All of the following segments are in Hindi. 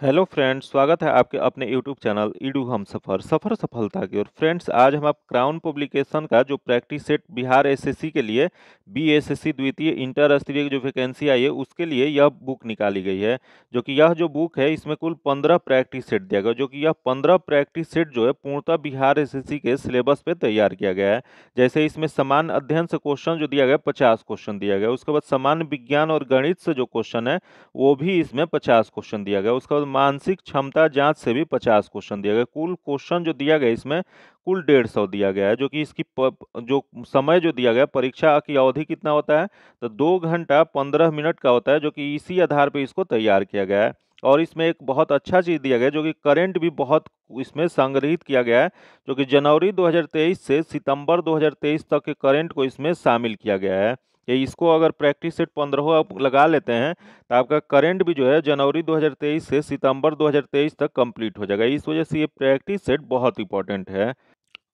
हेलो फ्रेंड्स, स्वागत है आपके अपने यूट्यूब चैनल ईडू हम सफ़र सफ़र सफलता की और फ्रेंड्स, आज हम आप क्राउन पब्लिकेशन का जो प्रैक्टिस सेट बिहार एसएससी के लिए, बीएसएससी द्वितीय इंटर स्तरीय जो वैकेंसी आई है, उसके लिए यह बुक निकाली गई है, जो कि यह जो बुक है, इसमें कुल पंद्रह प्रैक्टिस सेट दिया गया, जो कि यह पंद्रह प्रैक्टिस सेट जो है, पूर्णतः बिहार एसएससी के सिलेबस पर तैयार किया गया है। जैसे इसमें समान अध्ययन से क्वेश्चन जो दिया गया, पचास क्वेश्चन दिया गया, उसके बाद समान विज्ञान और गणित से जो क्वेश्चन है, वो भी इसमें पचास क्वेश्चन दिया गया, उसके बाद मानसिक क्षमता जाँच से भी पचास क्वेश्चन दिया गया कुल क्वेश्चन जो दिया गया इसमें कुल डेढ़ सौ दिया गया है जो कि इसकी प, जो समय जो दिया गया परीक्षा की अवधि कितना होता है? तो दो घंटा पंद्रह मिनट का होता है जो कि इसी आधार पर इसको तैयार किया गया है। और इसमें एक बहुत अच्छा चीज़ दिया गया जो कि करंट भी बहुत इसमें संग्रहित किया गया है जो कि जनवरी 2023 से सितंबर 2023 तक के करंट को इसमें शामिल किया गया है। कि इसको अगर प्रैक्टिस सेट पंद्रह आप लगा लेते हैं तो आपका करंट भी जो है जनवरी 2023 से सितंबर 2023 तक कंप्लीट हो जाएगा। इस वजह से ये प्रैक्टिस सेट बहुत इंपॉर्टेंट है।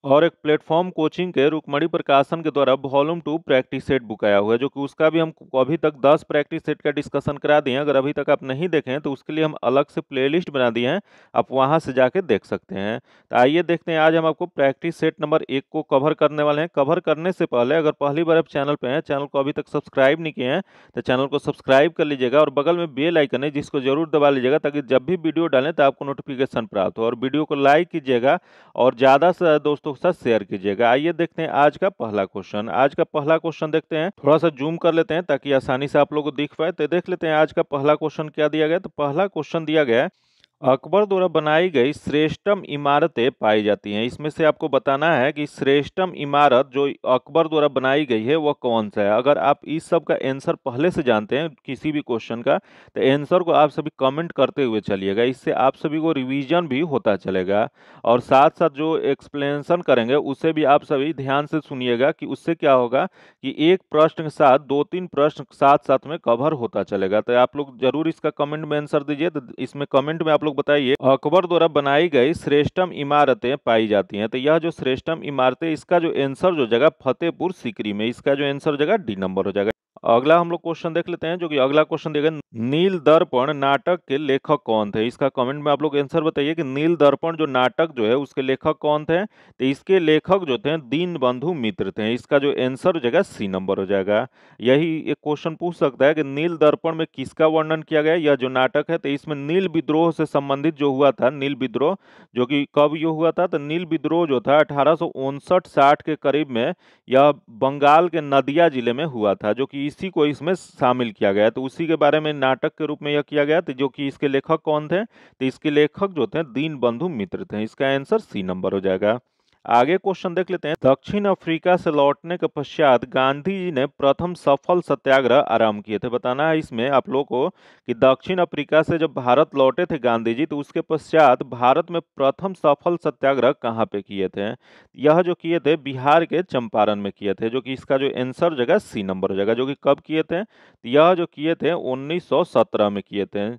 और एक प्लेटफॉर्म कोचिंग के रुकमणी प्रकाशन के द्वारा volume two practice set book आया हुआ है, जो कि उसका भी हम अभी तक दस प्रैक्टिस सेट का डिस्कशन करा दिए हैं। अगर अभी तक आप नहीं देखें तो उसके लिए हम अलग से प्लेलिस्ट बना दिए हैं। आप वहाँ से जाके देख सकते हैं। तो आइए देखते हैं, आज हम आपको प्रैक्टिस सेट नंबर एक को कवर करने वाले हैं। कवर करने से पहले अगर पहली बार आप चैनल पर हैं चैनल को अभी तक सब्सक्राइब नहीं किए हैं तो चैनल को सब्सक्राइब कर लीजिएगा और बगल में बेल आइकन है, जिसको ज़रूर दबा लीजिएगा, ताकि जब भी वीडियो डालें तो आपको नोटिफिकेशन प्राप्त हो। और वीडियो को लाइक कीजिएगा। और ज़्यादा से दोस्तों के साथ शेयर कीजिएगा। आइए देखते हैं आज का पहला क्वेश्चन आज का पहला क्वेश्चन देखते हैं। थोड़ा सा जूम कर लेते हैं ताकि आसानी से आप लोग को दिख पाए। तो देख लेते हैं आज का पहला क्वेश्चन क्या दिया गया? तो पहला क्वेश्चन दिया गया अकबर द्वारा बनाई गई श्रेष्ठम इमारतें पाई जाती हैं। इसमें से आपको बताना है कि श्रेष्ठम इमारत जो अकबर द्वारा बनाई गई है, वह कौन सा है? अगर आप इस सब का आंसर पहले से जानते हैं, किसी भी क्वेश्चन का तो आंसर को आप सभी कमेंट करते हुए चलिएगा। इससे आप सभी को रिवीजन भी होता चलेगा और साथ साथ जो एक्सप्लेनेशन करेंगे, उसे भी आप सभी ध्यान से सुनिएगा कि उससे क्या होगा कि एक प्रश्न के साथ दो तीन प्रश्न साथ साथ में कवर होता चलेगा। तो आप लोग ज़रूर इसका कमेंट में आंसर दीजिए। तो इसमें कमेंट में आप लोग बताइए, अकबर द्वारा बनाई गई श्रेष्ठम इमारतें पाई जाती हैं तो यह जो श्रेष्ठम इमारतें, इसका जो आंसर जो जगह फतेहपुर सिकरी में, इसका जो आंसर जगह डी नंबर हो जाएगा। अगला हम लोग क्वेश्चन देख लेते हैं, जो कि अगला क्वेश्चन देगा नील दर्पण नाटक के लेखक कौन थे? इसका कमेंट में आप लोग आंसर बताइए कि नील दर्पण जो नाटक जो है, उसके लेखक कौन थे? तो इसके लेखक जो थे दीन बंधु मित्र थे। इसका जो आंसर हो जाएगा सी नंबर हो जाएगा। यही एक क्वेश्चन पूछ सकता है कि नील दर्पण में किसका वर्णन किया गया? यह जो नाटक है तो इसमें नील विद्रोह से संबंधित जो हुआ था, नील विद्रोह, जो कि कब ये हुआ था? तो नील विद्रोह जो था, अठारह सौ साठ के करीब में, यह बंगाल के नदिया ज़िले में हुआ था, जो कि इसी को इसमें शामिल किया गया। तो उसी के बारे में नाटक के रूप में यह किया गया तो जो कि इसके लेखक कौन थे? तो इसके लेखक जो थे दीन बंधु मित्र थे। इसका आंसर सी नंबर हो जाएगा। आगे क्वेश्चन देख लेते हैं। दक्षिण अफ्रीका से लौटने के पश्चात गांधी जी ने प्रथम सफल सत्याग्रह आरंभ किए थे। बताना है इसमें आप लोगों को कि दक्षिण अफ्रीका से जब भारत लौटे थे गांधी जी तो उसके पश्चात भारत में प्रथम सफल सत्याग्रह कहाँ पे किए थे? यह जो किए थे, बिहार के चंपारण में किए थे, जो कि इसका जो आंसर जगह सी नंबर हो जाएगा जो कि कब किए थे? यह जो किए थे, उन्नीस सौ सत्रह में किए थे।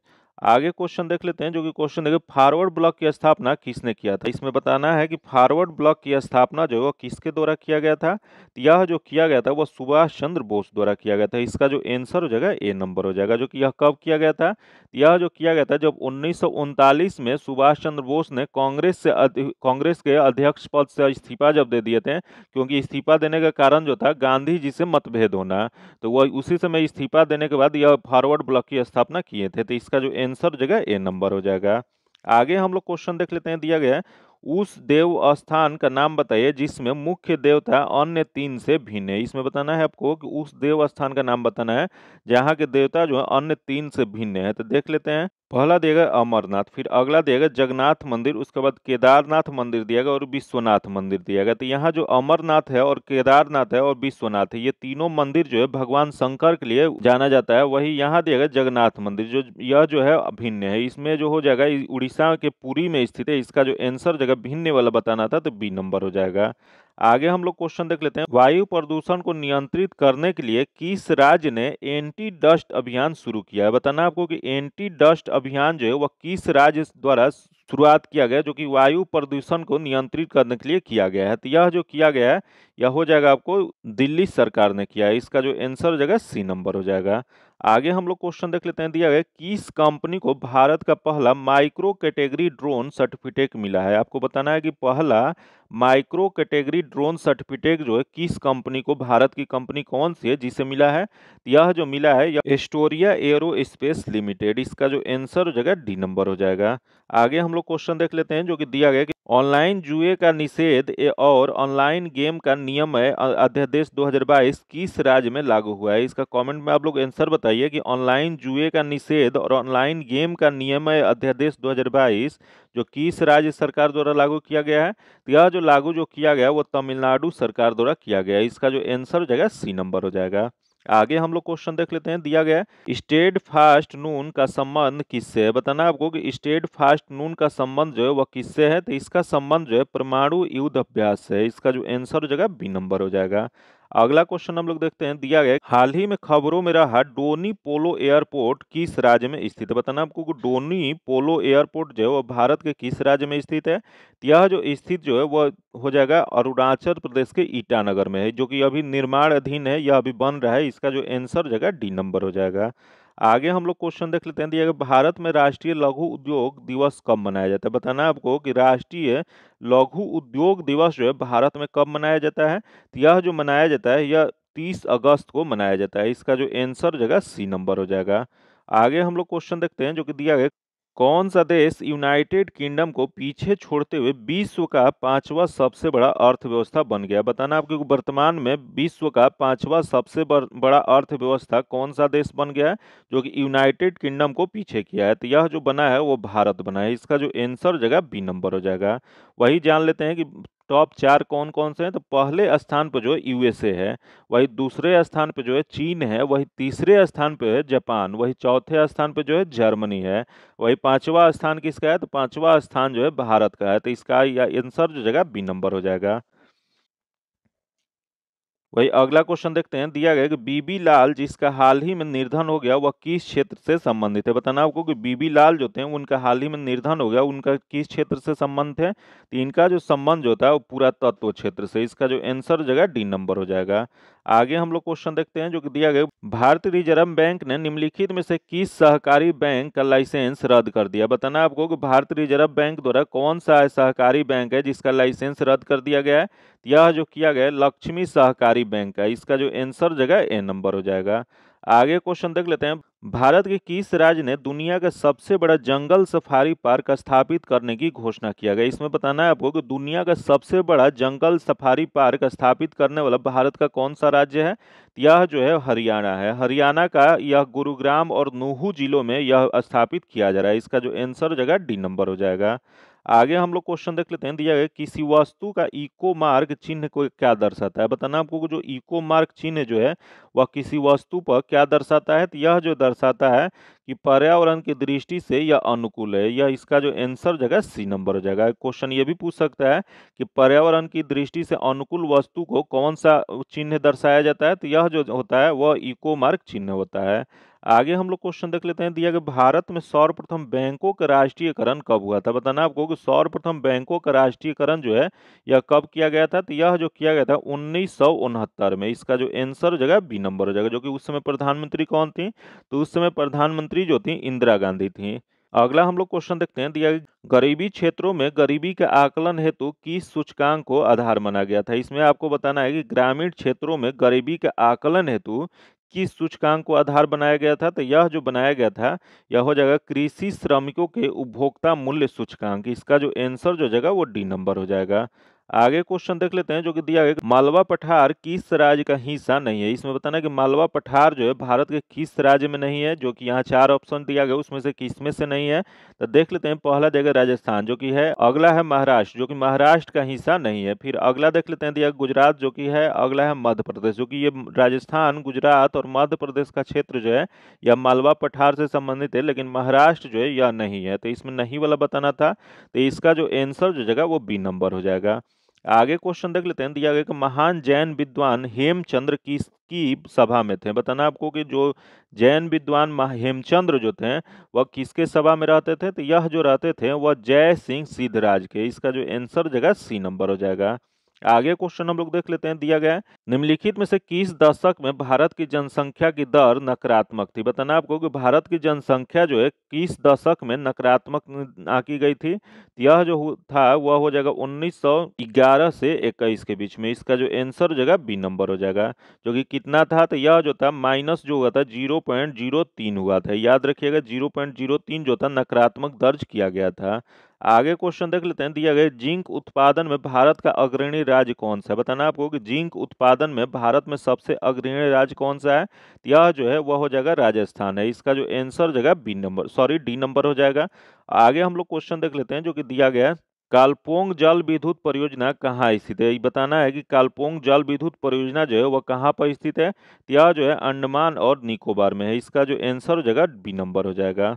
आगे क्वेश्चन देख लेते हैं, जो कि क्वेश्चन देखिए, फॉरवर्ड ब्लॉक की स्थापना किसने किया था? इसमें बताना है कि फॉरवर्ड ब्लॉक की स्थापना जो है किसके द्वारा किया गया था? तो यह जो किया गया था वह सुभाष चंद्र बोस द्वारा किया गया था। इसका जो आंसर हो जाएगा, ए नंबर हो जाएगा, जो कि यह कब किया गया था? यह जो किया गया था, जब उन्नीस में सुभाष चंद्र बोस ने कांग्रेस से कांग्रेस के अध्यक्ष पद से इस्तीफा जब दे दिए थे, क्योंकि इस्तीफा देने का कारण जो था, गांधी जी से मतभेद होना। तो वह उसी समय इस्तीफा देने के बाद यह फॉरवर्ड ब्लॉक की स्थापना किए थे। तो इसका जो आंसर जगह ए नंबर हो जाएगा। आगे हम लोग क्वेश्चन देख लेते हैं, दिया गया उस देव स्थान का नाम बताइए जिसमें मुख्य देवता अन्य तीन से भिन्न है। इसमें बताना है आपको कि उस देव स्थान का नाम बताना है, जहाँ के देवता जो है अन्य तीन से भिन्न है। तो देख लेते हैं, पहला दिया गया अमरनाथ, फिर अगला दिया गया जगन्नाथ मंदिर, उसके बाद केदारनाथ मंदिर दिया गया और विश्वनाथ मंदिर दिया गया। तो यहाँ जो अमरनाथ है और केदारनाथ है और विश्वनाथ है, ये तीनों मंदिर जो है भगवान शंकर के लिए जाना जाता है। वही यहाँ दिया गया जगन्नाथ मंदिर, जो, यह जो है भिन्न है। इसमें जो हो जाएगा उड़ीसा के पुरी में स्थित है, इसका जो आंसर जगह भिन्न वाला बताना था तो बी नंबर हो जाएगा। आगे हम लोग क्वेश्चन देख लेते हैं। वायु प्रदूषण को नियंत्रित करने के लिए किस राज्य ने एंटी डस्ट अभियान शुरू किया है? बताना आपको कि एंटी डस्ट अभियान जो है, वह किस राज्य द्वारा शुरुआत किया गया जो कि वायु प्रदूषण को नियंत्रित करने के लिए किया गया है? तो यह जो किया गया है यह हो जाएगा आपको दिल्ली सरकार ने किया इसका जो आंसर हो जाएगा सी नंबर हो जाएगा। आगे हम लोग क्वेश्चन देख लेते हैं। दिया गया किस कंपनी को भारत का पहला माइक्रो कैटेगरी ड्रोन सर्टिफिकेट मिला है। आपको बताना है कि पहला माइक्रो कैटेगरी ड्रोन सर्टिफिकेट जो है, किस कंपनी को, भारत की कंपनी कौन सी है, जिसे मिला है? यह जो मिला है, यह एस्टोरिया एरो स्पेस लिमिटेड इसका जो आंसर हो जाएगा डी नंबर हो जाएगा। आगे हम लोग क्वेश्चन देख लेते हैं, जो कि दिया गया कि ऑनलाइन जुए का निषेध और ऑनलाइन गेम का नियम है अध्यादेश 2022 किस राज्य में लागू हुआ है? इसका कमेंट में आप लोग आंसर बताइए कि ऑनलाइन जुए का निषेध और ऑनलाइन गेम का नियम है अध्यादेश 2022 जो किस राज्य सरकार द्वारा लागू किया गया है? तो यह जो लागू जो किया गया वो तमिलनाडु सरकार द्वारा किया गया इसका जो आंसर हो जाएगा सी नंबर हो जाएगा। आगे हम लोग क्वेश्चन देख लेते हैं, दिया गया स्टेड फास्ट नून का संबंध किससे है? बताना आपको कि स्टेड फास्ट नून का संबंध जो है वह किससे है? तो इसका संबंध जो है परमाणु युद्ध अभ्यास से इसका जो आंसर हो जाएगा बी नंबर हो जाएगा। अगला क्वेश्चन हम लोग देखते हैं, दिया गया हाल ही में खबरों में रहा डोनी पोलो एयरपोर्ट किस राज्य में स्थित है? बताना आपको डोनी पोलो एयरपोर्ट जो है, वो भारत के किस राज्य में स्थित है? यह जो स्थित जो है वह हो जाएगा अरुणाचल प्रदेश के ईटानगर में है, जो कि अभी निर्माण अधीन है, यह अभी बन रहा है, इसका जो एंसर हो जाएगा डी नंबर हो जाएगा। आगे हम लोग क्वेश्चन देख लेते हैं। दिया भारत में राष्ट्रीय लघु उद्योग दिवस कब मनाया जाता है? बताना है आपको कि राष्ट्रीय लघु उद्योग दिवस जो है, भारत में कब मनाया जाता है? तो यह जो मनाया जाता है, यह तीस अगस्त को मनाया जाता है। इसका जो आंसर जगह सी नंबर हो जाएगा। आगे हम लोग क्वेश्चन देखते हैं, जो कि दिया गया कौन सा देश यूनाइटेड किंगडम को पीछे छोड़ते हुए विश्व का पांचवा सबसे बड़ा अर्थव्यवस्था बन गया? बताना आपको वर्तमान में विश्व का पांचवा सबसे बड़ा अर्थव्यवस्था कौन सा देश बन गया है, जो कि यूनाइटेड किंगडम को पीछे किया है? तो यह जो बना है, वो भारत बना है। इसका जो आंसर जगह बी नंबर हो जाएगा। वही जान लेते हैं कि टॉप चार कौन कौन से हैं? तो पहले स्थान पर जो है यूएसए है, वही दूसरे स्थान पर जो है चीन है, वही तीसरे स्थान पर है जापान, वही चौथे स्थान पर जो है जर्मनी है, वही पांचवा स्थान किसका है? तो पांचवा स्थान जो है भारत का है तो इसका आंसर जो जगह बी नंबर हो जाएगा। वही अगला क्वेश्चन देखते हैं। दिया गया कि बीबी लाल जिसका हाल ही में निर्धन हो गया, वह किस क्षेत्र से संबंधित है? बताना आपको कि बीबी लाल जो थे, उनका हाल ही में निर्धन हो गया, उनका किस क्षेत्र से संबंध है? तो इनका जो संबंध जो होता है वो पूरा तत्व क्षेत्र से, इसका जो आंसर जगह डी नंबर हो जाएगा। आगे हम लोग क्वेश्चन देखते हैं, जो कि दिया गया भारतीय रिज़र्व बैंक ने निम्नलिखित में से किस सहकारी बैंक का लाइसेंस रद्द कर दिया? बताना आपको कि भारतीय रिज़र्व बैंक द्वारा कौन सा सहकारी बैंक है, जिसका लाइसेंस रद्द कर दिया गया है? यह जो किया गया लक्ष्मी सहकारी बैंक है इसका जो आंसर जगह ए नंबर हो जाएगा। आगे क्वेश्चन देख लेते हैं। भारत के किस राज्य ने दुनिया का सबसे बड़ा जंगल सफारी पार्क स्थापित करने की घोषणा किया गया इसमें बताना है आपको कि दुनिया का सबसे बड़ा जंगल सफारी पार्क स्थापित करने वाला भारत का कौन सा राज्य है? यह जो है, हरियाणा है। हरियाणा का यह गुरुग्राम और नूहू जिलों में यह स्थापित किया जा रहा है। इसका जो आंसर जगह डी नंबर हो जाएगा। आगे हम लोग क्वेश्चन देख लेते हैं। दिया गया किसी वस्तु का इको मार्क चिन्ह को क्या दर्शाता है? बताना आपको जो इको मार्क चिन्ह जो है, वह किसी वस्तु पर क्या दर्शाता है? तो यह जो दर्शाता है कि पर्यावरण की दृष्टि से यह अनुकूल है। यह इसका जो आंसर जगह सी नंबर हो जाएगा। क्वेश्चन ये भी पूछ सकता है कि पर्यावरण की दृष्टि से अनुकूल वस्तु को कौन सा चिन्ह दर्शाया जाता है? तो यह जो होता है, वह इको मार्क चिन्ह होता है। आगे हम लोग क्वेश्चन देख लेते हैं, दिया कि भारत में सर्वप्रथम बैंकों का राष्ट्रीयकरण कब हुआ था? बताना आपको कि सर्वप्रथम बैंकों का राष्ट्रीयकरण जो है, यह कब किया गया था? तो यह जो किया गया था, उन्नीस सौ उनहत्तर में। इसका जो आंसर जगह बी नंबर हो जाएगा, जो कि उस समय प्रधानमंत्री कौन थी? तो उस समय प्रधानमंत्री जो थी, इंदिरा गांधी थी। अगला हम लोग क्वेश्चन देखते हैं, दिया गरीबी क्षेत्रों में गरीबी के आकलन हेतु किस सूचकांक को आधार माना गया था? इसमें आपको बताना है कि ग्रामीण क्षेत्रों में गरीबी के आकलन हेतु किस सूचकांक को आधार बनाया गया था? तो यह जो बनाया गया था, यह हो जाएगा कृषि श्रमिकों के उपभोक्ता मूल्य सूचकांक। इसका जो आंसर जो जाएगा वो डी नंबर हो जाएगा। आगे क्वेश्चन देख लेते हैं, जो कि दिया गया मालवा पठार किस राज्य का हिस्सा नहीं है। इसमें बताना कि मालवा पठार जो है, भारत के किस राज्य में नहीं है, जो कि यहाँ चार ऑप्शन दिया गया, उसमें से किसमें से नहीं है। तो देख लेते हैं, पहला देगा राजस्थान, जो कि है, अगला है महाराष्ट्र, जो कि महाराष्ट्र का हिस्सा नहीं है। फिर अगला देख लेते हैं, दिया गुजरात, जो कि है, अगला है मध्य प्रदेश, जो कि ये राजस्थान, गुजरात और मध्य प्रदेश का क्षेत्र जो है, यह मालवा पठार से संबंधित है, लेकिन महाराष्ट्र जो है, यह नहीं है। तो इसमें नहीं वाला बताना था तो इसका जो आंसर जो जगह, वो बी नंबर हो जाएगा। आगे क्वेश्चन देख लेते हैं। दिया गया कि महान जैन विद्वान हेमचंद्र की की सभा में थे। बताना आपको कि जो जैन विद्वान हेमचंद्र जो थे, वह किसके सभा में रहते थे? तो यह जो रहते थे, वह जय सिंह सिद्धराज के। इसका जो आंसर जगह सी नंबर हो जाएगा। आगे क्वेश्चन हम लोग देख लेते हैं, दिया गया है, निम्नलिखित में से किस दशक में भारत की जनसंख्या की दर नकारात्मक थी। बताना आपको कि भारत की जनसंख्या जो है किस दशक में नकारात्मक आकी गई थी। यह जो था, वह हो जाएगा 1911 से 21 के बीच में। इसका जो आंसर हो जाएगा बी नंबर हो जाएगा, जो कि कितना था तो यह जो था माइनस जो हुआ था ज़ीरो हुआ था। याद रखिएगा ज़ीरो जो था, नकारात्मक दर्ज किया गया था। आगे क्वेश्चन देख लेते हैं, दिया गया जिंक उत्पादन में भारत का अग्रणी राज्य कौन सा है? बताना आपको कि जिंक उत्पादन में भारत में सबसे अग्रणी राज्य कौन सा है? यह जो है, वह हो जाएगा राजस्थान है। इसका जो आंसर जाएगा B number sorry D number हो जाएगा। आगे हम लोग क्वेश्चन देख लेते हैं, जो कि दिया गया कालपोंग जल विद्युत परियोजना कहाँ स्थित है? ये बताना है कि कालपोंग जल विद्युत परियोजना जो है, वह कहाँ पर स्थित है? यह जो है, अंडमान और निकोबार में है। इसका जो आंसर हो जाएगा बी नंबर हो जाएगा।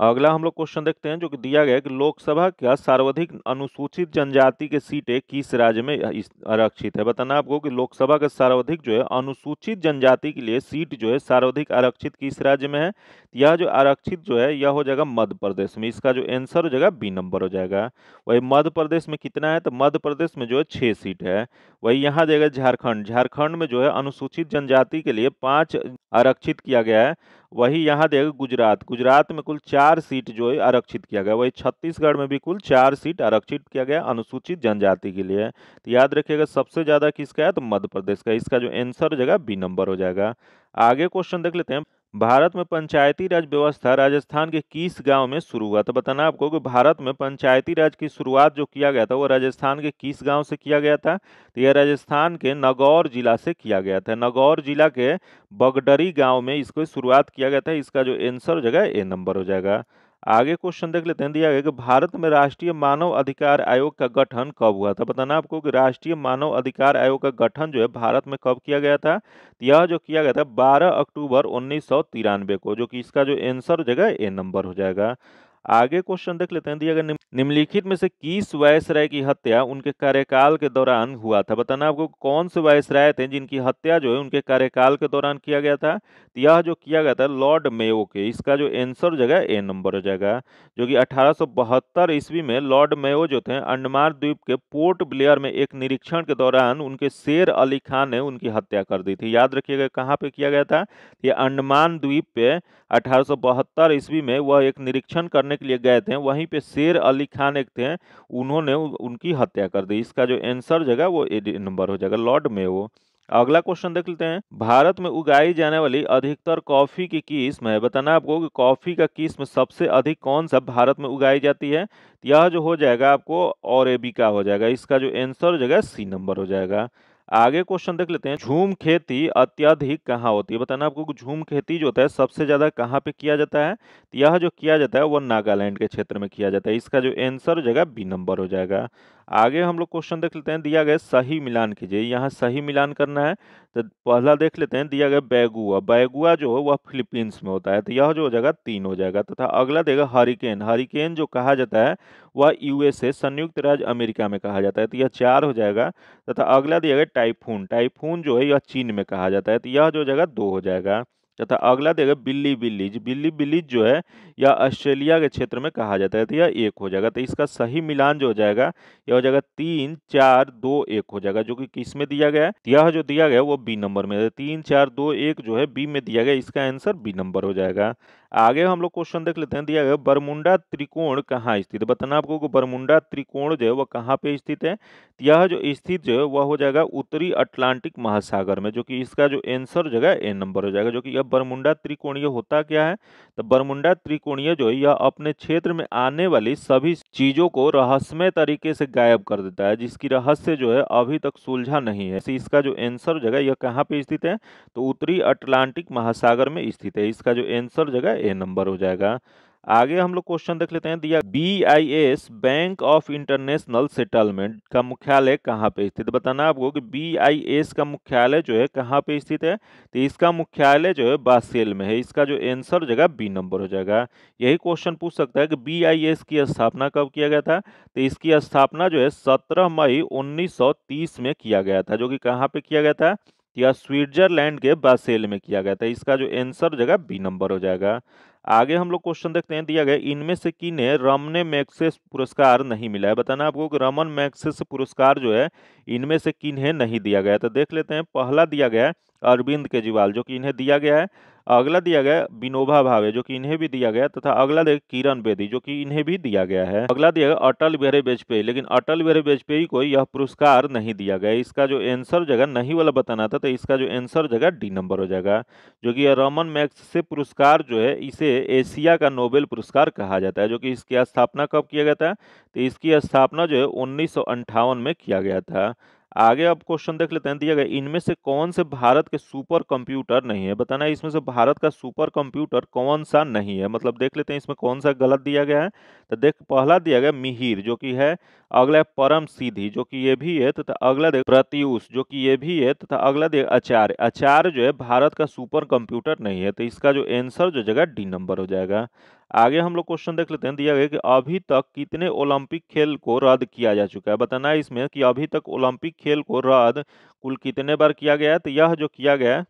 अगला हम लोग क्वेश्चन देखते हैं, जो कि दिया गया है कि लोकसभा का सर्वाधिक अनुसूचित जनजाति के सीटें किस राज्य में आरक्षित है? बताना आपको कि लोकसभा का सर्वाधिक जो है, अनुसूचित जनजाति के लिए सीट जो है, सर्वाधिक आरक्षित किस राज्य में है? यह जो आरक्षित जो है, यह हो जाएगा मध्य प्रदेश में। इसका जो आंसर हो जाएगा बी नंबर हो जाएगा। वही मध्य प्रदेश में कितना है? तो मध्य प्रदेश में जो है छः सीट है। वही यहाँ देगा झारखंड। झारखंड में जो है अनुसूचित जनजाति के लिए पाँच आरक्षित किया गया है। वही यहाँ देगा गुजरात। गुजरात में कुल चार सीट जो है आरक्षित किया गया। वही छत्तीसगढ़ में भी कुल चार सीट आरक्षित किया गया अनुसूचित जनजाति के लिए। तो याद रखिएगा, सबसे ज़्यादा किसका है? तो मध्य प्रदेश का। इसका जो आंसर हो जाएगा बी नंबर हो जाएगा। आगे क्वेश्चन देख लेते हैं। भारत में पंचायती राज व्यवस्था राजस्थान के किस गाँव में शुरू हुआ। था बताना आपको कि भारत में पंचायती राज की शुरुआत जो किया गया था, वो राजस्थान के किस गाँव से किया गया था। तो यह राजस्थान के नगौर जिला से किया गया था। नगौर जिला के बगडरी गाँव में इसको शुरुआत किया गया था। इसका जो एंसर हो जाएगा ए नंबर हो जाएगा। आगे क्वेश्चन देख लेते हैं, दिया गया कि भारत में राष्ट्रीय मानव अधिकार आयोग का गठन कब हुआ था? बताना आपको कि राष्ट्रीय मानव अधिकार आयोग का गठन जो है, भारत में कब किया गया था? यह जो किया गया था 12 अक्टूबर उन्नीस सौ तिरानबे को, जो कि इसका जो आंसर हो जाएगा ए नंबर हो जाएगा। आगे क्वेश्चन देख लेते हैं। दिया गया निम्नलिखित में से किस वायसराय की हत्या उनके कार्यकाल के दौरान हुआ था? बताना आपको कौन से वायसराय थे जिनकी हत्या जो है उनके कार्यकाल के दौरान किया गया था? तो यह जो किया गया था लॉर्ड मेयो के, इसका जो आंसर जगह ए नंबर हो जाएगा, जो कि अठारह ईस्वी में लॉर्ड मेयो जो थे अंडमान द्वीप के पोर्ट ब्लेयर में एक निरीक्षण के दौरान उनके शेर अली खान ने उनकी हत्या कर दी थी। याद रखिएगा कहाँ पे किया गया था? ये अंडमान द्वीप पे अठारह ईस्वी में वह एक निरीक्षण करने के लिए गए थे, वहीं पे शेर अली खान एक थे, उन्होंने उनकी हत्या कर दी। इसका जो आंसर जगह वो नंबर हो जाएगा लॉर्ड में वो अगला क्वेश्चन देख लेते हैं। भारत में उगाई जाने वाली अधिकतर कॉफ़ी की किस्म है। बताना आपको कि कॉफ़ी का किस्म सबसे अधिक कौन सा भारत में उगाई जाती है। यह जो हो जाएगा आपको और हो जाएगा। इसका जो आंसर हो जाएगा सी नंबर हो जाएगा। आगे क्वेश्चन देख लेते हैं, झूम खेती अत्यधिक कहाँ होती है? बताना आपको झूम खेती जो होता है, सबसे ज़्यादा कहाँ पे किया जाता है? यह जो किया जाता है वो नागालैंड के क्षेत्र में किया जाता है। इसका जो आंसर हो जाएगा बी नंबर हो जाएगा। आगे हम लोग क्वेश्चन देख लेते हैं, दिया गया सही मिलान कीजिए। यहाँ सही मिलान करना है तो पहला देख लेते हैं, दिया गया बैगुआ। बैगुआ जो है, वह फिलीपींस में होता है तो यह जो हो जाएगा, तीन हो जाएगा, तथा तो अगला देगा हरिकेन। हरिकेन जो कहा जाता है, वह यूएसए, संयुक्त राज्य अमेरिका में कहा जाता है तो यह चार हो जाएगा, तथा तो अगला दिया गया टाइफून। टाइफून जो है, यह चीन में कहा जाता है तो यह जो हो जाएगा, दो हो जाएगा। तथा अगला देगा बिल्ली बिल्लीज बिल्ली बिल्लीज जो है, यह ऑस्ट्रेलिया के क्षेत्र में कहा जाता है तो यह एक हो जाएगा। तो इसका सही मिलान जो हो जाएगा, यह हो जाएगा तीन, चार, दो, एक हो जाएगा, जो कि किसमें दिया गया है? यह जो दिया गया वो बी नंबर में तीन, चार, दो, एक जो है, बी में दिया गया इसका आंसर बी नंबर हो जाएगा। आगे हम लोग क्वेश्चन देख लेते हैं, दिया गया बरमुंडा त्रिकोण कहाँ स्थित है? बताना आपको बरमुंडा त्रिकोण जो है वह कहाँ पे स्थित है? यह जो स्थित जो है वह हो जाएगा उत्तरी अटलांटिक महासागर में, जो कि इसका जो आंसर जगह ए नंबर हो जाएगा, जो कि यह बरमुंडा त्रिकोणीय होता क्या है? तो बरमुंडा त्रिकोणीय जो है, यह अपने क्षेत्र में आने वाली सभी चीज़ों को रहस्यमय तरीके से गायब कर देता है, जिसकी रहस्य जो है अभी तक सुलझा नहीं है। इसका जो आंसर जगह यह कहाँ पे स्थित है? तो उत्तरी अटलांटिक महासागर में स्थित है। इसका जो आंसर जगह ए नंबर हो जाएगा। आगे हम लोग क्वेश्चन देख लेते हैं। दिया B I S bank of international settlement का मुख्यालय कहाँ पे स्थित बताना आपको कि बी आई एस का मुख्यालय जो है कहाँ पे स्थित है? तो इसका मुख्यालय जो है बासेल में है। इसका जो आंसर जगह बी नंबर हो जाएगा। यही क्वेश्चन पूछ सकता है कि बी आई एस की स्थापना कब किया गया था? तो इसकी स्थापना जो है सत्रह मई उन्नीस सौ तीस में किया गया था, जो कि कहाँ पे किया गया था? या स्विट्जरलैंड के बासेल में किया गया था। इसका जो एंसर जगह बी नंबर हो जाएगा। आगे हम लोग क्वेश्चन देखते हैं, दिया गया, इनमें से किन्हें रमने मैक्सेस पुरस्कार नहीं मिला है? बताना आपको कि रमन मैक्सेस पुरस्कार जो है, इनमें से किन्हें नहीं दिया गया तो देख लेते हैं, पहला दिया गया अरविंद केजरीवाल, जो कि इन्हें दिया गया है। अगला दिया गया विनोबा भावे, जो कि इन्हें भी दिया गया तथा अगला देख किरण बेदी, जो कि इन्हें भी दिया गया है। अगला दिया गया अटल बिहारी वाजपेयी, लेकिन अटल बिहारी वाजपेयी को यह पुरस्कार नहीं दिया गया। इसका जो आंसर जगह नहीं वाला बताना था तो इसका जो आंसर जगह डी नंबर हो जाएगा, जो कि रमन मैक्स से पुरस्कार जो है, इसे एशिया का नोबेल पुरस्कार कहा जाता है, जो कि इसकी स्थापना कब किया गया था तो इसकी स्थापना जो है उन्नीस में किया गया था। आगे आप क्वेश्चन देख लेते हैं, दिया गया, इनमें से कौन से भारत के सुपर कंप्यूटर नहीं है? बताना है, इसमें से भारत का सुपर कंप्यूटर कौन सा नहीं है? मतलब देख लेते हैं, इसमें कौन सा गलत दिया गया है? तो देख, पहला दिया गया मिहिर, जो कि है अगला परम सीधी जो कि ये भी है, तथा अगला देख, प्रत्युष, जो कि ये भी है, तथा अगला देख, आचार्य। आचार्य जो है, भारत का सुपर कंप्यूटर नहीं है तो इसका जो आंसर जो जगह डी नंबर हो जाएगा। आगे हम लोग क्वेश्चन देख लेते हैं, दिया गया कि अभी तक कितने ओलंपिक खेल को रद्द किया जा चुका है। बताना है इसमें कि अभी तक ओलंपिक खेल को रद्द कुल कितने बार किया गया है तो यह जो किया गया है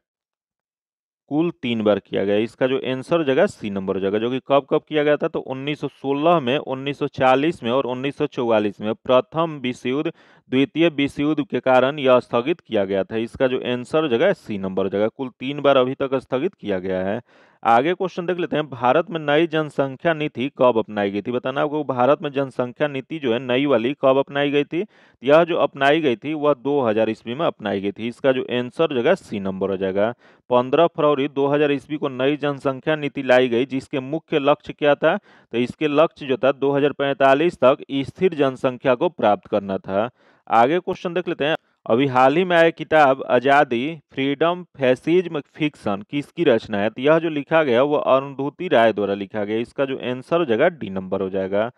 कुल तीन बार किया गया। इसका जो आंसर जगह सी नंबर जगह, जो कि कब कब किया गया था तो 1916 में 1940 में और 1944 में प्रथम विश्व युद्ध द्वितीय विश्व युद्ध के कारण यह स्थगित किया गया था। इसका जो आंसर जगह सी नंबर जगह, कुल तीन बार अभी तक स्थगित किया गया है। आगे क्वेश्चन देख लेते हैं। भारत में नई जनसंख्या नीति कब अपनाई गई थी? बताना आपको, भारत में जनसंख्या नीति जो है, नई वाली कब अपनाई गई थी? यह जो अपनाई गई थी, वह 2000 हज़ार ईस्वी में अपनाई गई थी। इसका जो आंसर जगह सी नंबर हो जाएगा। 15 फरवरी 2000 हज़ार ईस्वी को नई जनसंख्या नीति लाई गई, जिसके मुख्य लक्ष्य क्या था? तो इसके लक्ष्य जो था, दो तक स्थिर जनसंख्या को प्राप्त करना था। आगे क्वेश्चन देख लेते हैं। अभी हाल ही में आए किताब आज़ादी, फ्रीडम, फैसिज्म फिक्सन किसकी रचना है? तो यह जो लिखा गया, वो अरुंधति राय द्वारा लिखा गया। इसका जो आंसर हो जाएगा डी नंबर हो जाएगा।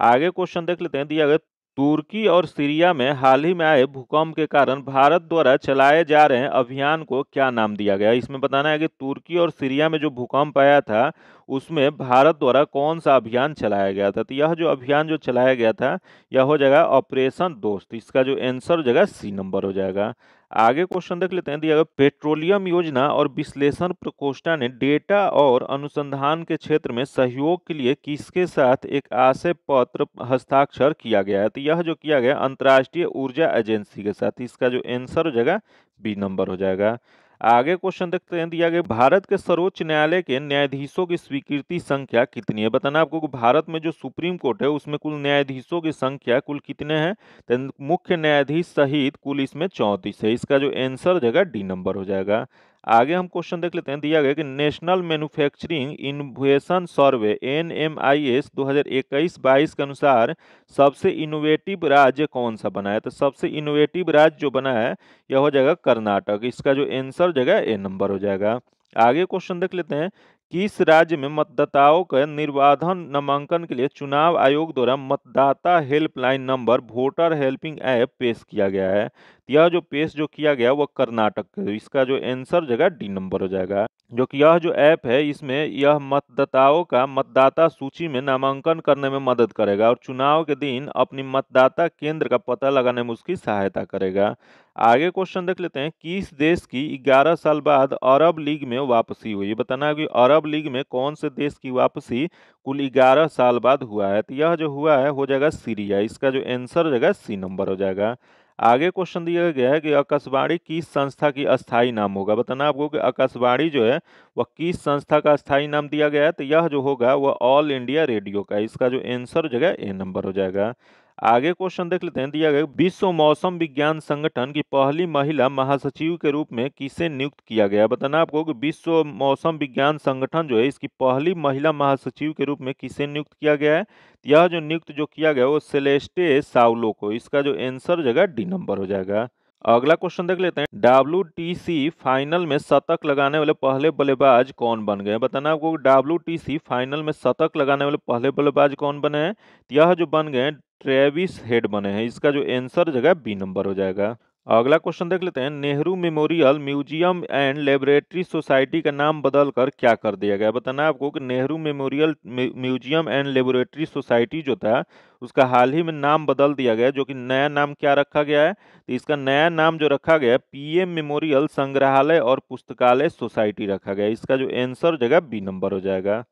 आगे क्वेश्चन देख लेते हैं। दिया गया तुर्की और सीरिया में हाल ही में आए भूकंप के कारण भारत द्वारा चलाए जा रहे अभियान को क्या नाम दिया गया? इसमें बताना है कि तुर्की और सीरिया में जो भूकंप आया था, उसमें भारत द्वारा कौन सा अभियान चलाया गया था? तो यह जो अभियान जो चलाया गया था, यह हो जाएगा ऑपरेशन दोस्त। इसका जो आंसर हो जाएगा सी नंबर हो जाएगा। आगे क्वेश्चन देख लेते हैं। दिया गया पेट्रोलियम योजना और विश्लेषण प्रकोष्ठा ने डेटा और अनुसंधान के क्षेत्र में सहयोग के लिए किसके साथ एक आशय पत्र हस्ताक्षर किया गया है तो यह जो किया गया अंतर्राष्ट्रीय ऊर्जा एजेंसी के साथ, इसका जो आंसर हो जाएगा बी नंबर हो जाएगा। आगे क्वेश्चन देखते हैं, दिया गया, भारत के सर्वोच्च न्यायालय के न्यायाधीशों की स्वीकृति संख्या कितनी है? बताना आपको भारत में जो सुप्रीम कोर्ट है, उसमें कुल न्यायाधीशों की संख्या कुल कितने हैं? तो मुख्य न्यायाधीश सहित कुल इसमें चौंतीस है। इसका जो आंसर जगह डी नंबर हो जाएगा। आगे हम क्वेश्चन देख लेते हैं। दिया गया कि national manufacturing innovation survey N M I S दो हज़ार इक्कीस बाईस के अनुसार सबसे इनोवेटिव राज्य कौन सा बना है? तो सबसे इनोवेटिव राज्य जो बना है, यह हो जाएगा कर्नाटक। इसका जो आंसर जगह ए नंबर हो जाएगा। आगे क्वेश्चन देख लेते हैं। किस राज्य में मतदाताओं के निर्वाधन नामांकन के लिए चुनाव आयोग द्वारा मतदाता helpline number voter helping app पेश किया गया है? यह जो पेश जो किया गया वह कर्नाटक इसका जो आंसर जगह डी नंबर हो जाएगा, जो कि यह जो ऐप है, इसमें यह मतदाताओं का मतदाता सूची में नामांकन करने में मदद करेगा और चुनाव के दिन अपनी मतदाता केंद्र का पता लगाने में उसकी सहायता करेगा। आगे क्वेश्चन देख लेते हैं, किस देश की 11 साल बाद अरब लीग में वापसी हुई? बताना कि अरब लीग में कौन से देश की वापसी कुल 11 साल बाद हुआ है? तो यह जो हुआ है, हो जाएगा सीरिया। इसका जो आंसर हो जाएगा सी नंबर हो जाएगा। आगे क्वेश्चन दिया गया है कि आकाशवाणी किस संस्था की अस्थाई नाम होगा। बताना आपको कि आकाशवाणी जो है, वह किस संस्था का अस्थाई नाम दिया गया है तो यह जो होगा, वह ऑल इंडिया रेडियो का इसका जो आंसर हो जाएगा ए नंबर हो जाएगा। आगे क्वेश्चन देख लेते हैं। दिया गया विश्व मौसम विज्ञान संगठन की पहली महिला महासचिव के रूप में किसे नियुक्त किया गया? बताना आपको कि विश्व मौसम विज्ञान संगठन जो है, इसकी पहली महिला महासचिव के रूप में किसे नियुक्त किया गया है? यह जो नियुक्त जो किया गया वो सेलेस्टे साउलो को। इसका जो आंसर जगह डी नंबर हो जाएगा। अगला क्वेश्चन देख लेते हैं। डब्ल्यू टी सी फाइनल में शतक लगाने वाले पहले बल्लेबाज कौन बन गए? बताना आपको डब्ल्यू टी सी फाइनल में शतक लगाने वाले पहले बल्लेबाज कौन बने हैं? यह जो बन गए ट्रेविस हेड बने हैं। इसका जो आंसर जगह बी नंबर हो जाएगा। अगला क्वेश्चन देख लेते हैं। Nehru memorial museum and laboratory society का नाम बदलकर क्या कर दिया गया? बताना आपको कि Nehru memorial museum and laboratory society जो था, उसका हाल ही में नाम बदल दिया गया, जो कि नया नाम क्या रखा गया है? तो इसका नया नाम जो रखा गया है पीएम मेमोरियल संग्रहालय और पुस्तकालय सोसाइटी रखा गया। इसका जो आंसर जगह बी नंबर हो जाएगा।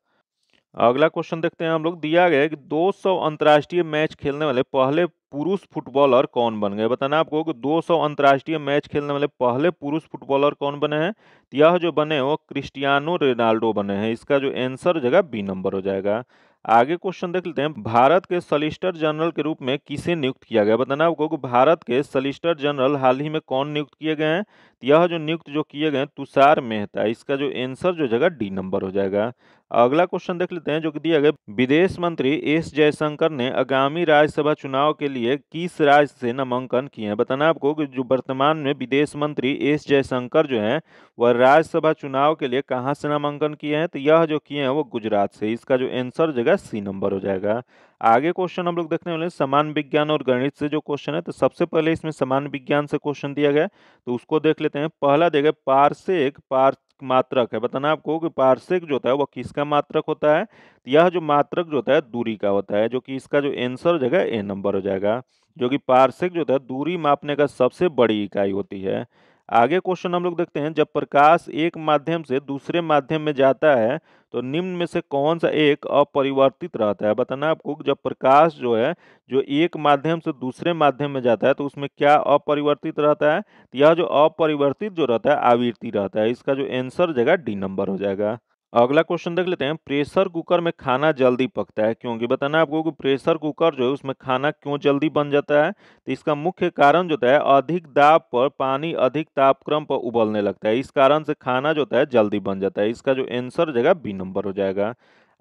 अगला क्वेश्चन देखते हैं हम लोग। दिया गया है कि 200 अंतर्राष्ट्रीय मैच खेलने वाले पहले पुरुष फुटबॉलर कौन बन गए? बताना आपको कि 200 अंतर्राष्ट्रीय मैच खेलने वाले पहले पुरुष फुटबॉलर कौन बने हैं? यह जो बने वो क्रिस्टियानो रोनाल्डो बने हैं। इसका जो आंसर जगह बी नंबर हो जाएगा। आगे क्वेश्चन देख लेते हैं। भारत के सलिस्टर जनरल के रूप में किसे नियुक्त किया गया? बताना आपको कि भारत के सलिस्टर जनरल हाल ही में कौन नियुक्त किए गए हैं? यह जो नियुक्त जो किए गए तुषार मेहता, इसका जो आंसर जो जगह डी नंबर हो जाएगा। अगला क्वेश्चन देख लेते हैं, जो कि दिया गया विदेश मंत्री एस जयशंकर ने आगामी राज्यसभा चुनाव के लिए किस राज्य से नामांकन किए हैं? बताना आपको कि जो वर्तमान में विदेश मंत्री एस जयशंकर जो हैं, वह राज्यसभा चुनाव के लिए कहाँ से नामांकन किए हैं? तो यह जो किए हैं, वो गुजरात से। इसका जो आंसर जगह सी नंबर हो जाएगा। आगे क्वेश्चन हम लोग देखने वाले समान विज्ञान और गणित से जो क्वेश्चन है तो सबसे पहले इसमें समान विज्ञान से क्वेश्चन दिया गया तो उसको देख लेते हैं। पहला देगा पार्सेक पार मात्रक है। बताना आपको कि पार्सेक जो होता है वह किसका मात्रक होता है? यह जो मात्रक जो होता है, दूरी का होता है, जो कि इसका जो आंसर हो जाएगा ए नंबर हो जाएगा। जो कि पार्सेक जो होता है, दूरी मापने का सबसे बड़ी इकाई होती है। आगे क्वेश्चन हम लोग देखते हैं, जब प्रकाश एक माध्यम से दूसरे माध्यम में जाता है तो निम्न में से कौन सा एक अपरिवर्तित रहता है? बताना आपको जब प्रकाश जो है, जो एक माध्यम से दूसरे माध्यम में जाता है तो उसमें क्या अपरिवर्तित रहता है? तो यह जो अपरिवर्तित जो रहता है आवृत्ति रहता है। इसका जो आंसर जगह डी नंबर हो जाएगा। अगला क्वेश्चन देख लेते हैं। प्रेशर कुकर में खाना जल्दी पकता है, क्योंकि बताना आपको कि प्रेशर कुकर जो है, उसमें खाना क्यों जल्दी बन जाता है? तो इसका मुख्य कारण जो है, अधिक दाब पर पानी, अधिक तापक्रम पर उबलने लगता है। इस कारण से खाना जो है, जल्दी बन जाता है। इसका जो आंसर जगह बी नंबर हो जाएगा।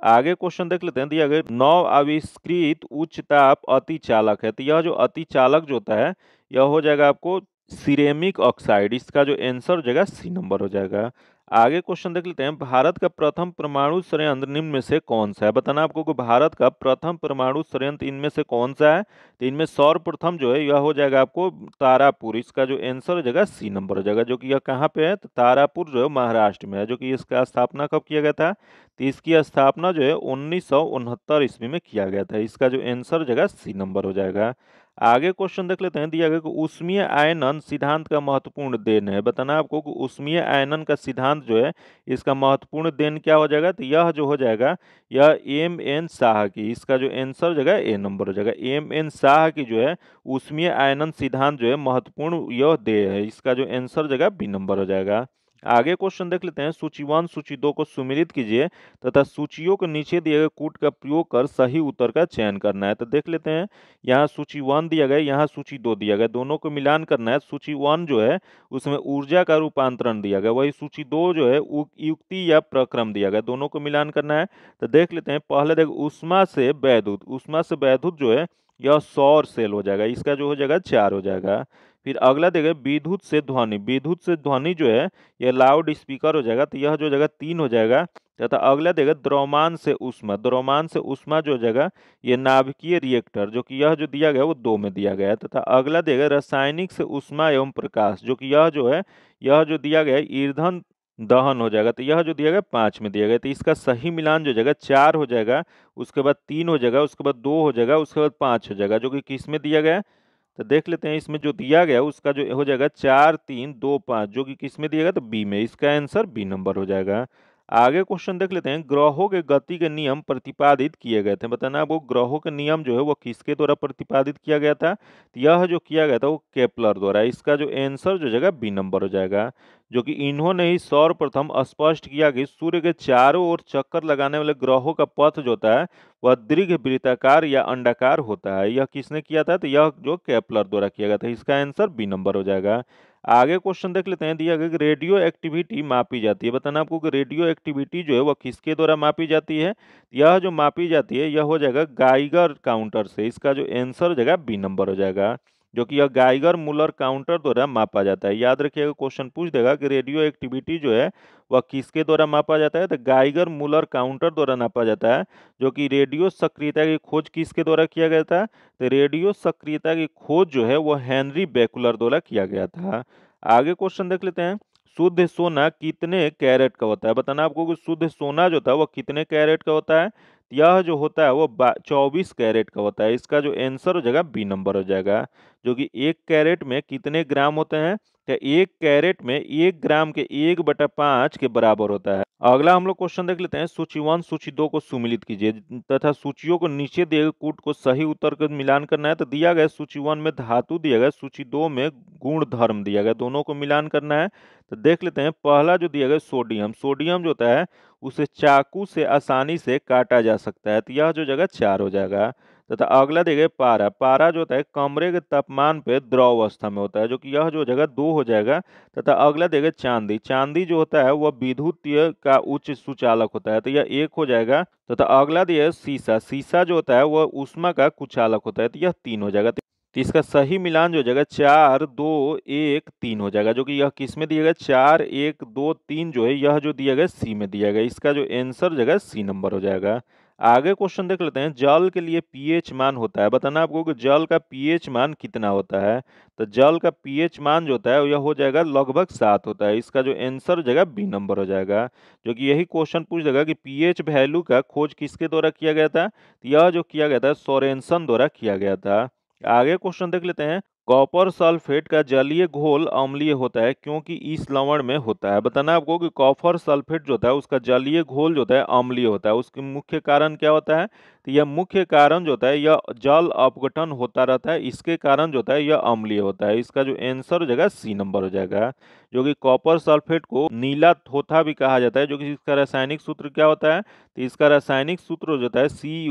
आगे क्वेश्चन देख लेते हैं। दिया गया नौ आविष्कृत उच्च ताप अति चालक है। तो यह जो अति चालक जो होता है, यह हो जाएगा आपको सिरेमिक ऑक्साइड इसका जो आंसर जगह सी नंबर हो जाएगा। आगे क्वेश्चन देख लेते हैं, भारत का प्रथम परमाणु संयंत्र निम्न में से कौन सा है? बताना आपको कि भारत का प्रथम परमाणु संयंत्र इनमें से कौन सा है? तो इनमें सर्वप्रथम जो है, यह हो जाएगा आपको तारापुर। इसका जो आंसर हो जाएगा सी नंबर हो जाएगा, जो कि यह कहाँ पे है? तो तारापुर जो है महाराष्ट्र में है, जो कि इसका स्थापना कब किया गया था? तो इसकी स्थापना जो है, उन्नीस सौ उनहत्तर ईस्वी में किया गया था। इसका जो आंसर जगह सी नंबर हो जाएगा। आगे क्वेश्चन देख लेते हैं, दिया गया कि उष्मीय आयनन सिद्धांत का महत्वपूर्ण देन है। बताना आपको कि उष्मीय आयनन का सिद्धांत जो है, इसका महत्वपूर्ण देन क्या हो जाएगा? तो यह जो हो जाएगा, यह एम एन शाह की, इसका जो आंसर जगह ए नंबर हो जाएगा। एम एन शाह की जो है उष्मीय आयनन सिद्धांत जो है, महत्वपूर्ण यह दे है, इसका जो आंसर जगह बी नंबर हो जाएगा। आगे क्वेश्चन देख लेते हैं। सूची वन सूची दो को सुमिलित कीजिए, तथा सूचियों के नीचे दिए गए कूट का प्रयोग कर सही उत्तर का चयन करना है। तो देख लेते हैं, यहाँ सूची वन दिया गया, यहाँ सूची दो दिया गया। दोनों को मिलान करना है। सूची वन जो है, उसमें ऊर्जा का रूपांतरण दिया गया। वही सूची दो जो है युक्ति या प्रक्रम दिया गया। दोनों को मिलान करना है। तो देख लेते हैं, पहले देख, उष्मा से वैद्युत, उष्मा से वैद्युत जो है, यह सौर सेल हो जाएगा। इसका जो हो जाएगा, चार हो जाएगा। फिर अगला देखें विद्युत से ध्वनि। विद्युत से ध्वनि जो है यह लाउड स्पीकर हो जाएगा तो यह जो जगह तीन हो जाएगा, तथा अगला देगा द्रोमान से उष्मा द्रोमान से उष्मा जो जगह ये नाभिकीय रिएक्टर जो कि यह जो दिया गया, वो दो में दिया गया है। तथा अगला देगा रासायनिक से उष्मा एवं प्रकाश, जो कि यह जो है, यह जो दिया गया ईर्धन दहन हो जाएगा तो यह जो दिया गया, पाँच में दिया गया तो इसका सही मिलान जो जगह चार हो जाएगा, उसके बाद तीन हो जाएगा, उसके बाद दो हो जाएगा, उसके बाद पाँच हो जाएगा, जो कि किसमें दिया गया तो देख लेते हैं, इसमें जो दिया गया, उसका जो हो जाएगा चार तीन दो पाँच, जो कि किसमें दिया गया तो बी में। इसका आंसर बी नंबर हो जाएगा। आगे क्वेश्चन देख लेते हैं। ग्रहों के गति के नियम प्रतिपादित किए गए थे। बताना वो ग्रहों के नियम जो है, वो किसके द्वारा प्रतिपादित किया गया था? तो यह जो किया गया था, वो केपलर द्वारा। इसका जो आंसर जो जगह बी नंबर हो जाएगा, जो कि इन्होंने ही सर्वप्रथम स्पष्ट किया कि सूर्य के चारों ओर चक्कर लगाने वाले ग्रहों का पथ जो होता है, वह दीर्घ वृत्ताकार या अंडाकार होता है। यह किसने किया था? तो यह जो केपलर द्वारा किया गया था। इसका आंसर बी नंबर हो जाएगा। आगे क्वेश्चन देख लेते हैं। दिया गया कि रेडियो एक्टिविटी मापी जाती है। बताना आपको कि रेडियो एक्टिविटी जो है वह किसके द्वारा मापी जाती है? यह जो मापी जाती है, यह हो जाएगा गाइगर काउंटर से। इसका जो आंसर हो जाएगा बी नंबर हो जाएगा। जो कि यह गाइगर मुलर काउंटर द्वारा मापा जाता है। याद रखिएगा क्वेश्चन पूछ देगा कि रेडियो एक्टिविटी जो है, वह किसके द्वारा मापा जाता है? तो गाइगर मुलर काउंटर द्वारा नापा जाता है, जो कि रेडियो सक्रियता की खोज किसके द्वारा किया गया था? तो रेडियो सक्रियता की खोज जो है, वह हेनरी बेकुलर द्वारा किया गया था। आगे क्वेश्चन देख लेते हैं। शुद्ध सोना कितने कैरेट का होता है? बताना आपको कि शुद्ध सोना जो था, वह कितने कैरेट का होता है? यह जो होता है वो चौबीस कैरेट का होता है। इसका जो आंसर हो जाएगा बी नंबर हो जाएगा, जो कि एक कैरेट में कितने ग्राम होते हैं? तो एक कैरेट में एक ग्राम के एक बटा पाँच के बराबर होता है? अगला हम लोग क्वेश्चन देख लेते हैं। सूची वन, सूची दो को सुमिलित कीजिए, तथा सूचियों को नीचे दिए गए कूट को सही उत्तर का मिलान करना है तो दिया गया सूची वन में धातु दिया गया, सूची दो में गुण धर्म दिया गया, दोनों को मिलान करना है। तो देख लेते हैं, पहला जो दिया गया सोडियम सोडियम जो होता है, उसे चाकू से आसानी से काटा जा सकता है तो यह जो जगह चार हो जाएगा। तथा अगला देखिए पारा पारा जो होता है, कमरे के तापमान पे द्रव अवस्था में होता है, जो कि यह जो जगह दो हो जाएगा। तथा अगला देखिए चांदी चांदी जो होता है, वह विद्युतीय का उच्च सुचालक होता है तो यह एक हो जाएगा। तथा अगला दिया शीशा शीशा जो होता है, वह उष्मा का कुचालक होता है तो यह तीन हो जाएगा। तो इसका सही मिलान जो हो जाएगा, चार, दो, एक, तीन हो जाएगा, जो कि यह किसमें दिया गया? चार, एक, दो, तीन जो है, यह जो दिया गया, सी में दिया गया। इसका जो आंसर जगह सी नंबर हो जाएगा। आगे क्वेश्चन देख लेते हैं, जल के लिए पीएच मान होता है। बताना आपको कि जल का पीएच मान कितना होता है? तो जल का पीएच मान जो होता है, यह हो जाएगा, लगभग सात होता है। इसका जो आंसर हो जाएगा, बी नंबर हो जाएगा, जो कि यही क्वेश्चन पूछ देगा कि पीएच वैल्यू का खोज किसके द्वारा किया गया था? तो यह जो किया गया था सोरेंसन द्वारा किया गया था। आगे क्वेश्चन देख लेते हैं। कॉपर सल्फेट का जलीय घोल अम्लीय होता है क्योंकि इस लवण में होता है। बताना आपको कि कॉपर सल्फेट जो होता है, उसका जलीय घोल जो होता है, अम्लीय होता है। उसके मुख्य कारण क्या होता है? तो यह मुख्य कारण जो होता है, यह जल अपघटन होता रहता है। इसके कारण जो होता है, यह अम्लीय होता है। इसका जो आंसर हो जाएगा सी नंबर हो जाएगा। जो कि कॉपर सल्फेट को नीला थोथा भी कहा जाता है, जो कि इसका रासायनिक सूत्र क्या होता है? तो इसका रासायनिक सूत्र जो होता है सी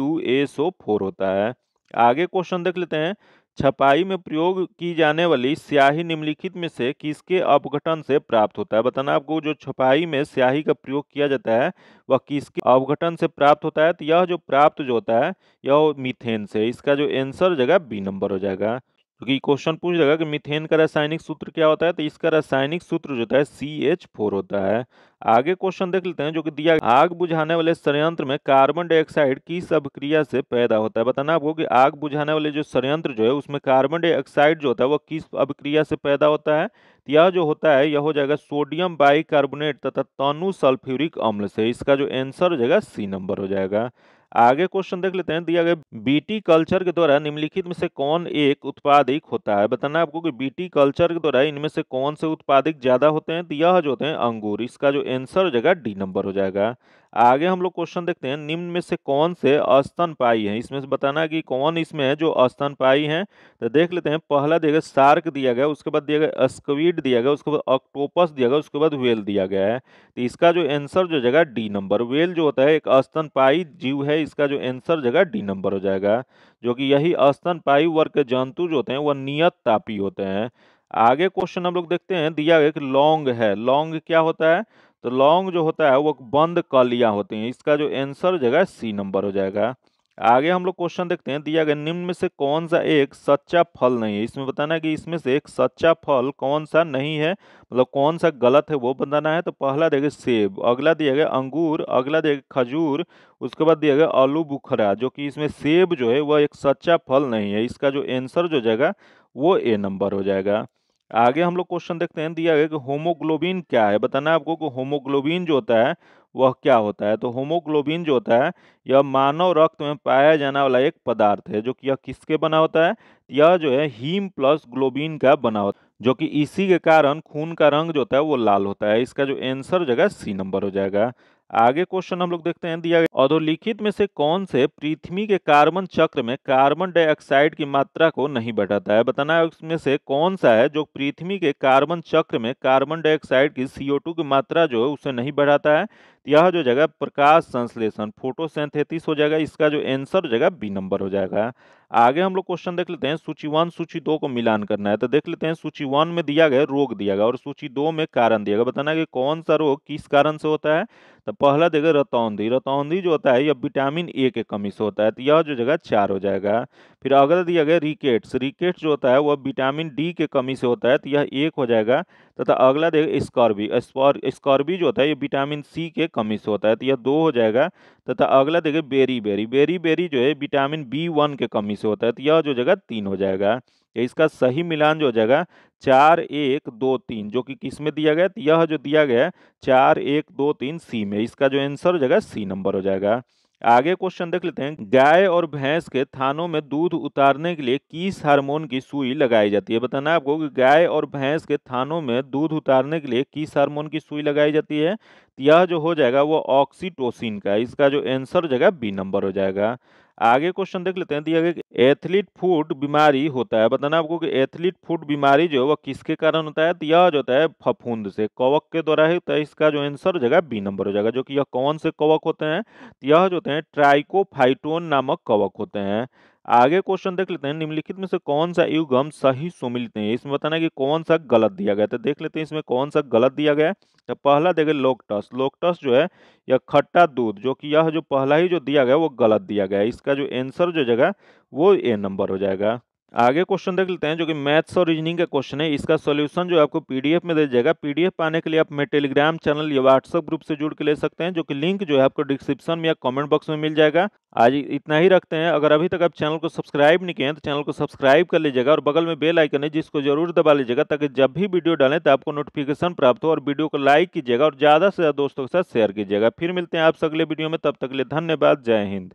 होता है। आगे क्वेश्चन देख लेते हैं। छपाई में प्रयोग की जाने वाली स्याही निम्नलिखित में से किसके अपघटन से प्राप्त होता है? बताना आपको जो छपाई में स्याही का प्रयोग किया जाता है, वह किसके अपघटन से प्राप्त होता है? तो यह जो प्राप्त जो होता है, यह मीथेन से। इसका जो आंसर जगह बी नंबर हो जाएगा। क्योंकि तो क्वेश्चन पूछ जाएगा कि मीथेन का रासायनिक सूत्र क्या होता है? तो इसका रासायनिक सूत्र जो होता है सी एच फोर होता है। आगे क्वेश्चन देख लेते हैं, जो कि दिया आग बुझाने वाले संयंत्र में कार्बन डाइऑक्साइड किस अभिक्रिया से पैदा होता है। बताना आपको कि आग बुझाने वाले जो संयंत्र जो है, उसमें कार्बन डाइऑक्साइड जो होता है वह किस अभिक्रिया से पैदा होता है? तो यह जो होता है, यह हो जाएगा सोडियम बाइकार्बोनेट तथा तनु सल्फ्यूरिक अम्ल से। इसका जो आंसर हो जाएगा सी नंबर हो जाएगा। आगे क्वेश्चन देख लेते हैं। दिया गया बीटी कल्चर के द्वारा निम्नलिखित में से कौन एक उत्पादिक होता है? बताना आपको कि बीटी कल्चर के द्वारा इनमें से कौन से उत्पादिक ज़्यादा होते हैं? तो यह जो होते हैं अंगूर। इसका जो आंसर हो जाएगा डी नंबर हो जाएगा। आगे हम लोग क्वेश्चन देखते हैं, निम्न में से कौन से स्तनपाई है? इसमें से बताना कि कौन इसमें है जो स्तनपाई है? तो देख लेते हैं, पहला दिया गया सार्क दिया गया, उसके बाद दिया गया स्क्वीड दिया गया, उसके बाद ऑक्टोपस दिया गया, उसके बाद वेल दिया गया है। तो इसका जो आंसर जो जगह डी नंबर। वेल जो होता है, एक स्तनपाई जीव है, इसका जो आंसर जगह डी नंबर हो जाएगा, जो कि यही स्तनपाई वर्ग के जंतु जो होते हैं, वह नियत तापी होते हैं। आगे क्वेश्चन हम लोग देखते हैं, दिया गया कि लौंग है, लौंग क्या होता है? तो लौंग जो होता है, वो बंद कलियाँ होती हैं। इसका जो आंसर जगह सी नंबर हो जाएगा। आगे हम लोग क्वेश्चन देखते हैं। दिया गया निम्न में से कौन सा एक सच्चा फल नहीं है? इसमें बताना है कि इसमें से एक सच्चा फल कौन सा नहीं है? मतलब कौन सा गलत है, वो बताना है। तो पहला देगा सेब, अगला दिया गया अंगूर, अगला दिया गया खजूर, उसके बाद दिया गया आलू बुखरा, जो कि इसमें सेब जो है वह एक सच्चा फल नहीं है। इसका जो आंसर जो जाएगा, वो ए नंबर हो जाएगा। आगे हम लोग क्वेश्चन देखते हैं, दिया गया कि होमोग्लोबिन क्या है? बताना है आपको कि होमोग्लोबिन जो होता है, वह क्या होता है? तो होमोग्लोबिन जो होता है, यह मानव रक्त में पाया जाने वाला एक पदार्थ है, जो कि यह किसके बना होता है? यह जो है हीम प्लस ग्लोबिन का बना होता है, जो कि इसी के कारण खून का रंग जो होता है, वो लाल होता है। इसका जो आंसर जगह सी नंबर हो जाएगा। आगे क्वेश्चन हम लोग देखते हैं, दिया गया। अधोलिखित में से कौन से पृथ्वी के कार्बन चक्र में कार्बन डाइऑक्साइड की मात्रा को नहीं बढ़ाता है? बताना है उसमें से कौन सा है जो पृथ्वी के कार्बन चक्र में कार्बन डाइऑक्साइड की सीओ की मात्रा जो है उसे नहीं बढ़ाता है? यह जो जगह प्रकाश संश्लेषण फोटोसेंथेसिस हो जाएगा, इसका जो आंसर जगह बी नंबर हो जाएगा। आगे हम लोग क्वेश्चन देख लेते हैं, सूची वन सूची दो को मिलान करना है तो देख लेते हैं, सूची वन में दिया गया रोग दिया गया, और सूची दो में कारण दिया गया। बताना कि कौन सा रोग किस कारण से होता है? तो पहला देगा रतौंधी रतौंधी जो होता है, यह विटामिन ए के कमी से होता है तो यह जो जगह चार हो जाएगा। फिर अगला दिया गया रिकेट्स रिकेट्स जो होता है, वह विटामिन डी के कमी से होता है तो यह एक हो जाएगा, तथा अगला देगा स्कॉर्बी स्कॉर्बी जो होता है ये विटामिन सी के कमी इस होता है तो यह दो हो जाएगा, तथा अगला देखिए बेरी बेरी बेरी बेरी जो है विटामिन बी वन के कमी से होता है तो यह जो जगह तीन हो जाएगा इसका सही मिलान जो हो जाएगा चार एक दो तीन, जो कि किसमें दिया गया तो यह जो दिया गया है चार एक दो तीन सी में, इसका जो आंसर हो जाएगा सी नंबर हो जाएगा। आगे क्वेश्चन देख लेते हैं। गाय और भैंस के थानों में दूध उतारने के लिए किस हार्मोन की सुई लगाई जाती है? बताना आपको कि गाय और भैंस के थानों में दूध उतारने के लिए किस हार्मोन की सुई लगाई जाती है? तो यह जो हो जाएगा वो ऑक्सीटोसिन का इसका जो आंसर हो जाएगा बी नंबर हो जाएगा। आगे क्वेश्चन देख लेते हैं, दिया गया एथलीट फ़ूड बीमारी होता है। बताना आपको कि एथलीट फ़ूड बीमारी जो है, वह किसके कारण होता है? तो यह जो होता है, फफूंद से। कवक के द्वारा ही तो इसका जो आंसर हो जाएगा बी नंबर हो जाएगा, जो कि यह कौन से कवक होते हैं? यह जो होते हैं ट्राइकोफाइटोन नामक कवक होते हैं। आगे क्वेश्चन देख लेते हैं, निम्नलिखित में से कौन सा युगम सही सुमिलित है? इसमें बताना कि कौन सा गलत दिया गया तो देख लेते हैं इसमें कौन सा गलत दिया गया तो पहला देखे लोकटस। लोकटस जो है, यह खट्टा दूध, जो कि यह जो पहला ही जो दिया गया वो गलत दिया गया है। इसका जो एंसर जो जगह, वो ए नंबर हो जाएगा। आगे क्वेश्चन देख लेते हैं, जो कि मैथ्स और रीजनिंग का क्वेश्चन है। इसका सॉल्यूशन जो आपको पीडीएफ में दे जाएगा। पीडीएफ पाने के लिए आप मेरे टेलीग्राम चैनल या व्हाट्सएप ग्रुप से जुड़ के ले सकते हैं, जो कि लिंक जो है आपको डिस्क्रिप्शन में या कमेंट बॉक्स में मिल जाएगा। आज इतना ही रखते हैं। अगर अभी तक आप चैनल को सब्सक्राइब नहीं किए तो चैनल को सब्सक्राइब कर लीजिएगा और बगल में बेल आइकन है, जिसको ज़रूर दबा लीजिएगा, ताकि जब भी वीडियो डालें तो आपको नोटिफिकेशन प्राप्त हो और वीडियो को लाइक कीजिएगा और ज़्यादा से ज़्यादा दोस्तों के साथ शेयर कीजिएगा। फिर मिलते हैं आपसे अगले वीडियो में। तब तक के लिए धन्यवाद। जय हिंद।